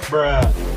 Bruh.